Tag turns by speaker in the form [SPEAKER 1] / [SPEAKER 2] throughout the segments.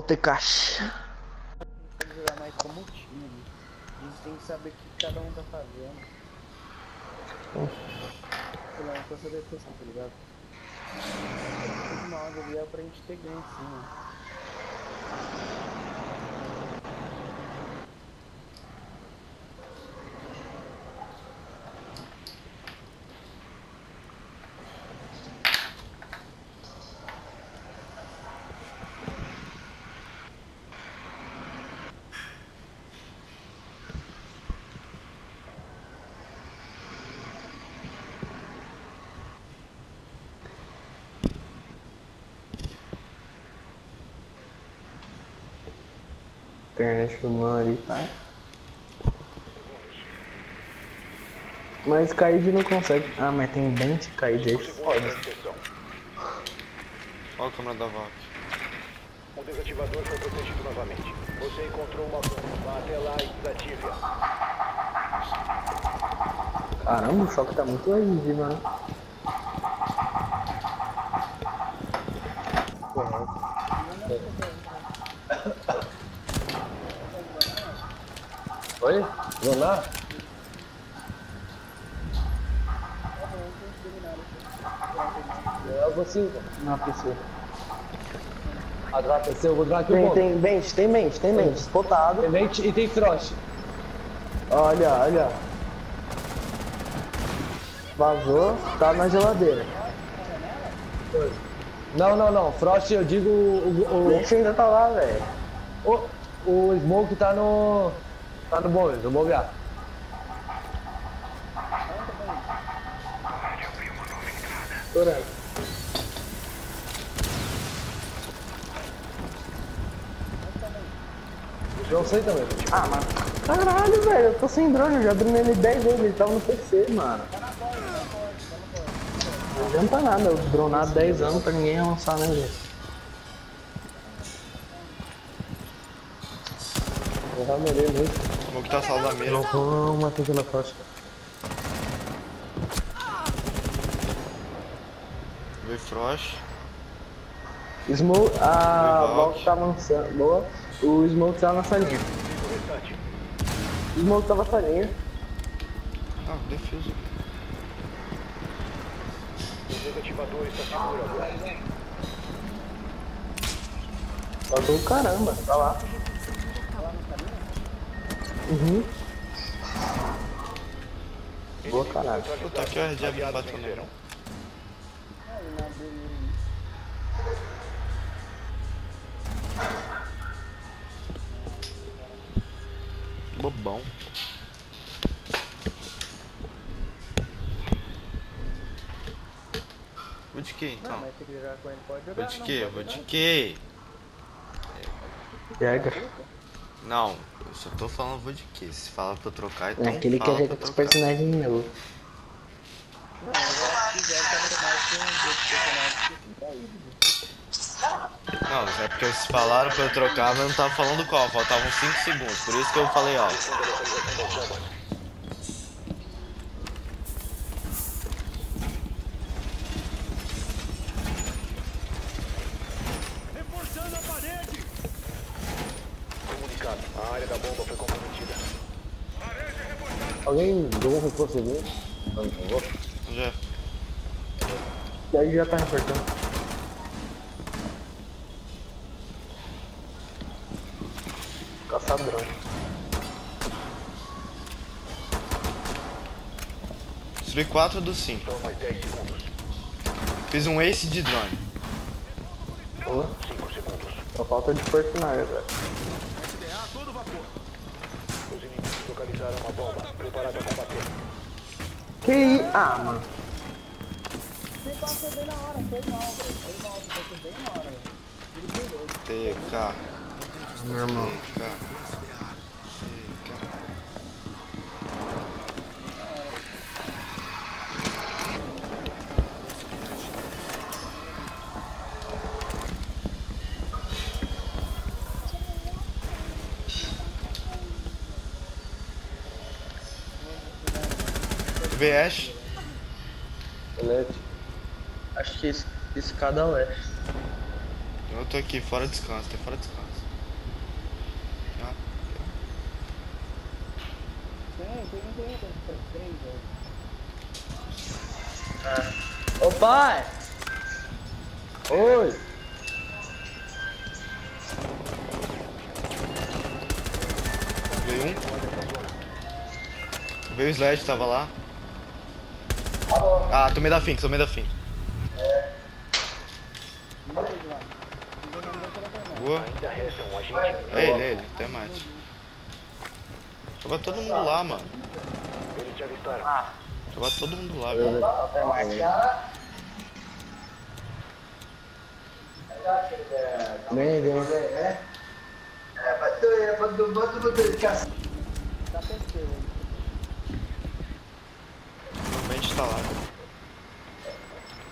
[SPEAKER 1] o Tekashi.
[SPEAKER 2] Tem que jogar mais time. A gente tem que saber o que cada um tá fazendo. Sei lá, então essa defesa, tá ligado? Uma hora ali é pra gente ter ganho sim, mano.
[SPEAKER 1] Internet do mano ali, tá? Mas Kaid não consegue. Ah, mas tem 20 Kaid aí, foda.
[SPEAKER 3] Olha a câmera da VAC.
[SPEAKER 4] O desativador foi protegido novamente. Você encontrou uma bomba. Vá até lá e desative-a.
[SPEAKER 1] Caramba, o choque tá muito leve, mano. Oi? Lá? Eu vou sim, na PC. Atrás PC, eu vou dar aqui
[SPEAKER 5] Tem,
[SPEAKER 1] ponto.
[SPEAKER 5] tem mente, tem mente, tem mente. Spotado.
[SPEAKER 1] Tem vente e tem frost.
[SPEAKER 5] Olha, olha. Vazou, tá na geladeira.
[SPEAKER 1] Não, não, não. Frost, eu digo o,
[SPEAKER 5] O
[SPEAKER 1] o,
[SPEAKER 5] mente ainda tá lá, velho.
[SPEAKER 1] o, o Smoke tá no. Tá no bônus, eu vou olhar. Estourando. Não sei também.
[SPEAKER 5] Ah, mas. Caralho, velho, eu tô sem drone, eu já dronei ele 10 vezes, ele tava no PC, mano. Não adianta nada, eu dronar 10 anos pra ninguém lançar, né, gente?
[SPEAKER 1] Eu já melhorei muito.
[SPEAKER 3] Que tá sala da mira?
[SPEAKER 1] Não, matei pela costa.
[SPEAKER 3] Veio Frost.
[SPEAKER 5] Smoke, a. Valk tá avançando, boa. O Smoke tá na salinha. O Smoke tá na salinha.
[SPEAKER 3] Ah, defesa.
[SPEAKER 4] O desativador está seguro agora.
[SPEAKER 5] Faltou o caramba, tá lá. Uhum. Boa caralho.
[SPEAKER 3] Puta, aqui o RJ me bateu no Bobão. Vou de quê então?
[SPEAKER 2] Mas se quiser jogar com ele, pode
[SPEAKER 3] Vou de
[SPEAKER 2] não
[SPEAKER 3] quê?
[SPEAKER 2] pode
[SPEAKER 3] Vou de quê?
[SPEAKER 5] Pega.
[SPEAKER 3] Não, eu só tô falando vou de quê? Se fala pra eu trocar, então
[SPEAKER 5] É aquele que ajeita os personagens meus.
[SPEAKER 2] Não, que que
[SPEAKER 3] é porque eles falaram pra eu trocar, mas não tava falando qual, faltavam 5 segundos, por isso que eu falei alto.
[SPEAKER 4] Comunicado. A área da bomba foi comprometida.
[SPEAKER 1] Alguém deu um reforço ali? Por favor.
[SPEAKER 3] Já.
[SPEAKER 5] E aí já tá reportando. Caçar drone.
[SPEAKER 3] Destruí 4 dos 5.
[SPEAKER 4] São mais 10 segundos.
[SPEAKER 3] Fiz um ace de drone.
[SPEAKER 5] Boa.
[SPEAKER 4] 5 segundos.
[SPEAKER 5] Só falta de personagem, velho.
[SPEAKER 4] Localizaram uma bomba. Preparado a combater.
[SPEAKER 5] Que. Ah, mano.
[SPEAKER 3] TK.
[SPEAKER 5] Meu irmão.
[SPEAKER 3] TK. Oeste.
[SPEAKER 1] Leste.
[SPEAKER 5] Acho que escada leste. É.
[SPEAKER 3] Eu tô aqui, fora descanso, tá fora descanso.
[SPEAKER 2] Já.
[SPEAKER 1] Ah. Pai! Oi!
[SPEAKER 3] Veio um. Veio o Slash, tava lá. Ah, tomei da Fink, tomei da Fink. Boa. É ele, é ele, tem mais. Tava todo mundo lá, mano.
[SPEAKER 4] Eles.
[SPEAKER 3] Tava todo mundo lá, velho.
[SPEAKER 1] Vem, vem.
[SPEAKER 2] Tá pensando,
[SPEAKER 3] Realmente tá lá.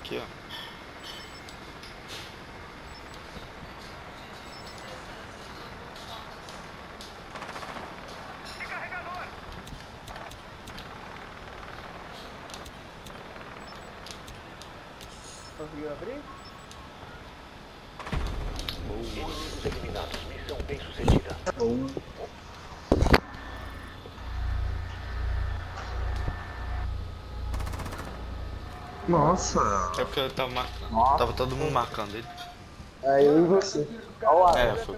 [SPEAKER 3] Aqui, ó.
[SPEAKER 2] conseguiu abrir?
[SPEAKER 4] Inimigos eliminados. Missão bem sucedida.
[SPEAKER 5] Nossa.
[SPEAKER 3] É porque eu tava marcando. Tava todo mundo marcando ele.
[SPEAKER 5] É eu e você. Olha lá.
[SPEAKER 3] É, foi.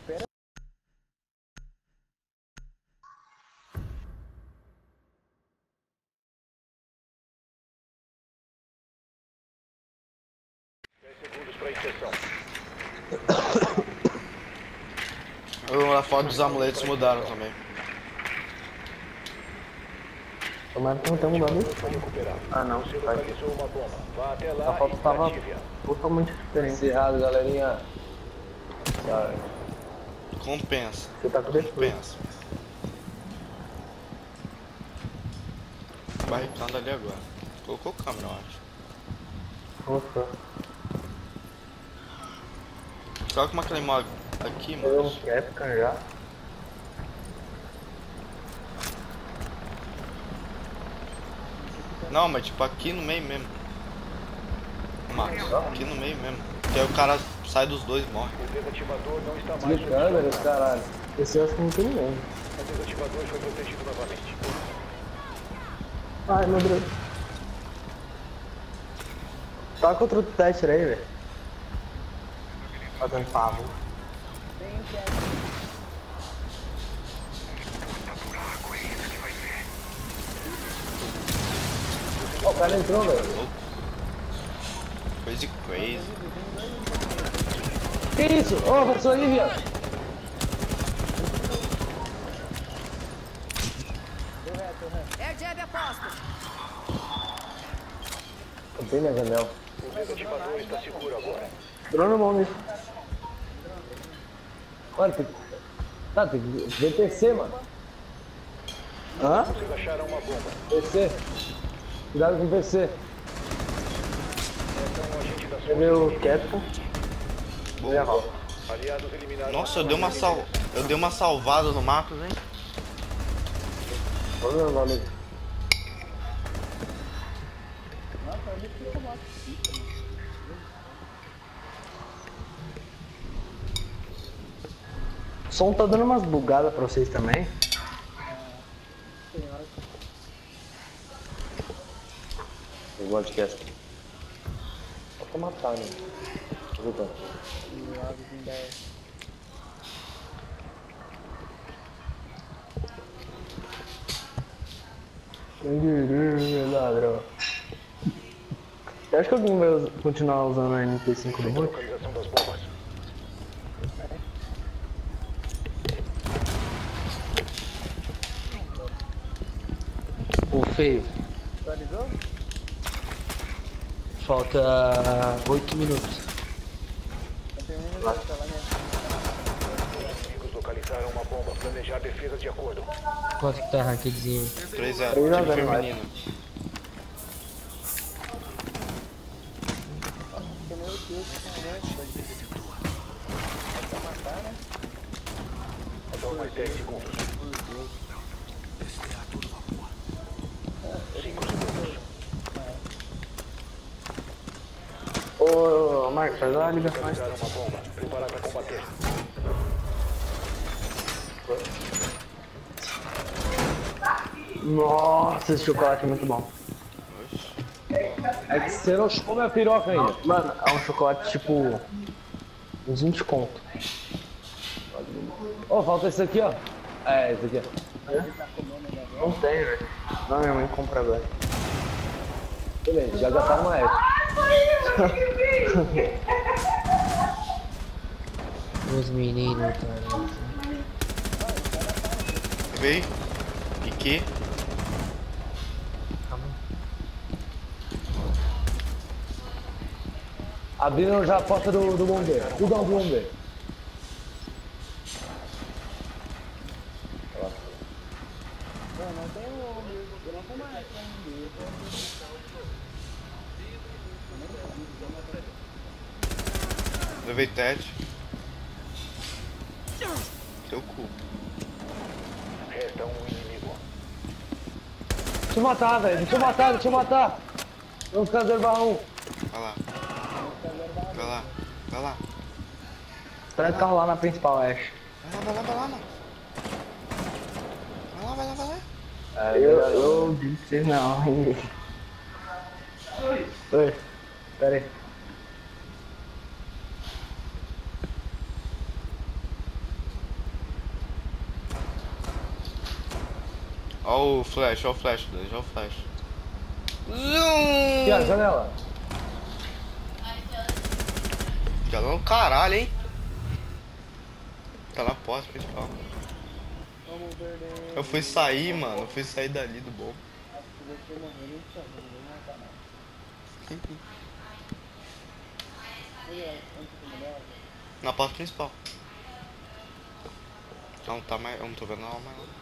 [SPEAKER 2] Espera
[SPEAKER 4] Dez segundos para inserção.
[SPEAKER 3] A foto dos amuletos mudaram também.
[SPEAKER 5] Tomara que não tenha mudado isso. Ah não,
[SPEAKER 4] Você
[SPEAKER 5] vai. A foto tava totalmente diferente.
[SPEAKER 1] Encerrado, galerinha. Tá.
[SPEAKER 3] Compensa.
[SPEAKER 5] Você tá com.
[SPEAKER 3] Compensa. Barricando ali agora. Colocou câmera, eu acho.
[SPEAKER 5] Nossa.
[SPEAKER 3] Coloca uma claymore aqui,
[SPEAKER 5] Eu
[SPEAKER 3] mano.
[SPEAKER 5] quero ficar já.
[SPEAKER 3] Não, mas tipo aqui no meio mesmo. Marcos, aqui no meio mesmo. Que aí o cara sai dos dois e morre.
[SPEAKER 4] O desativador não está mais
[SPEAKER 1] De câmeras, caralho.
[SPEAKER 5] Esse eu acho que não tem ninguém.
[SPEAKER 4] O desativador foi protegido novamente.
[SPEAKER 5] Ai meu Deus. Toca outro teste aí, velho. Fazendo favor.
[SPEAKER 1] Ó, o cara entrou, velho.
[SPEAKER 3] Crazy crazy.
[SPEAKER 1] Que isso? Ô, professor ali, viado.
[SPEAKER 6] É jab aposto.
[SPEAKER 1] Bem na janela.
[SPEAKER 4] O desativador está seguro agora.
[SPEAKER 5] Drone bom nisso.
[SPEAKER 1] Mano, tem que... Tá, tem que PC, mano.
[SPEAKER 5] Hã?
[SPEAKER 4] Vocês acharam uma bomba.
[SPEAKER 1] PC. Cuidado com o PC.
[SPEAKER 4] Sua
[SPEAKER 5] viu quieto?
[SPEAKER 3] Boa. Nossa, eu dei uma sal... Eu dei uma salvada no Marcos, hein?
[SPEAKER 1] Vamos ver o nome.
[SPEAKER 5] O som tá dando umas bugadas pra vocês também.
[SPEAKER 1] O podcast. Só pra matar, né? Tô lutando.
[SPEAKER 5] Ladrão. Eu acho que alguém vai continuar usando a MP5 do Hulk. Ô feio, falta 8 minutos.
[SPEAKER 4] Inimigos localizaram uma bomba. Planejar defesa de acordo.
[SPEAKER 7] Quanto que tá rankedzinho?
[SPEAKER 3] 3-0,
[SPEAKER 5] Três a
[SPEAKER 3] time
[SPEAKER 5] zero,
[SPEAKER 3] feminino.
[SPEAKER 2] Porque meu Deus, que momento. Vai matar, né?
[SPEAKER 4] Faltam mais 10 segundos.
[SPEAKER 5] Ô, Uma ligação.
[SPEAKER 4] Preparar combater.
[SPEAKER 5] Nossa, esse chocolate é muito bom.
[SPEAKER 1] É que você não come a piroca ainda.
[SPEAKER 5] Mano, é um chocolate tipo. uns 20 conto.
[SPEAKER 1] Ô, falta esse aqui, ó. É, esse aqui, ó.
[SPEAKER 5] Não tem, velho. Não, minha mãe compra agora.
[SPEAKER 1] Beleza, já gastaram uma essa.
[SPEAKER 7] Os meninos, tá?
[SPEAKER 3] Veio. E que?
[SPEAKER 7] Calma.
[SPEAKER 1] Abriram já a porta do, do bombeiro. Tudo do bombeiro.
[SPEAKER 3] Levei tete. Teu cu.
[SPEAKER 4] Resta um inimigo.
[SPEAKER 1] Deixa eu matar, velho. Deixa eu matar, deixa eu matar. Vamos preservar um.
[SPEAKER 3] Vai lá. Vai lá. Vai lá.
[SPEAKER 5] Traz o carro lá na principal, Ash.
[SPEAKER 3] Vai lá, vai lá, vai lá, mano. Vai lá, vai lá, vai lá.
[SPEAKER 1] É,
[SPEAKER 5] Eu, eu disse não. Oi. Oi. Pera aí.
[SPEAKER 3] Ó o flash, ó o flash, ó o flash.
[SPEAKER 1] Aqui, ó,
[SPEAKER 3] Zoom!
[SPEAKER 1] janela.
[SPEAKER 3] Já não caralho, hein? Tá na porta principal. Eu fui sair, mano. Eu fui sair dali do bom. Na porta principal. Não tá mais. Eu não tô vendo ela mais.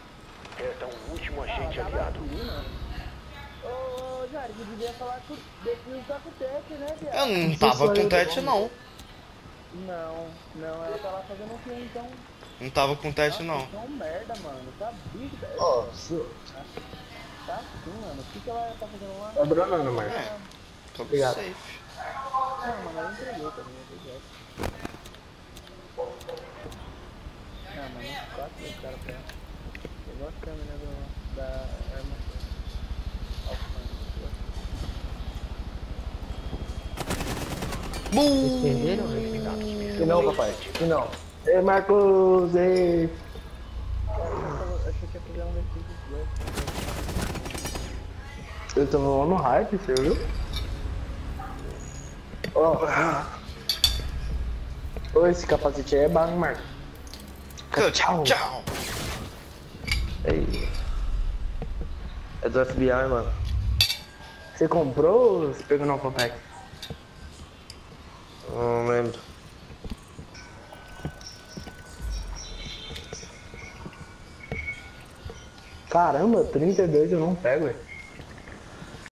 [SPEAKER 4] Resta um último agente aliado.
[SPEAKER 2] Ô, Jari, você devia falar com definiu tá com o Tete, né, viado?
[SPEAKER 3] Eu não tava com tete não.
[SPEAKER 2] Não, não, ela tá lá fazendo o quê, então?
[SPEAKER 3] Não tava com tete não.
[SPEAKER 2] Então, merda, mano. Tá bicho, velho.
[SPEAKER 1] Ó, se-
[SPEAKER 2] Tá assim, mano. O que, que ela tá fazendo lá?
[SPEAKER 5] Tá dronando, Marcos.
[SPEAKER 3] É. Tô
[SPEAKER 5] Obrigado.
[SPEAKER 3] safe.
[SPEAKER 2] Não, mano, ela entregou também, é verdade. Ah, mano, quatro mil cara pra ela. Pegou a câmera do, da arma.
[SPEAKER 7] Vocês perderam,
[SPEAKER 1] que não, papai. Que não.
[SPEAKER 5] Ei, Marcos! Ei!
[SPEAKER 2] eu achei que ia fazer um.
[SPEAKER 5] Eu tô no hype, você viu? Ó. Ô, esse capacete aí é bom, Marcos. Tchau.
[SPEAKER 3] Tchau.
[SPEAKER 1] Ei. É do FBI, mano.
[SPEAKER 5] Você comprou ou você pegou no Alphapack?
[SPEAKER 1] Não lembro.
[SPEAKER 5] Caramba, 32 eu não pego, velho.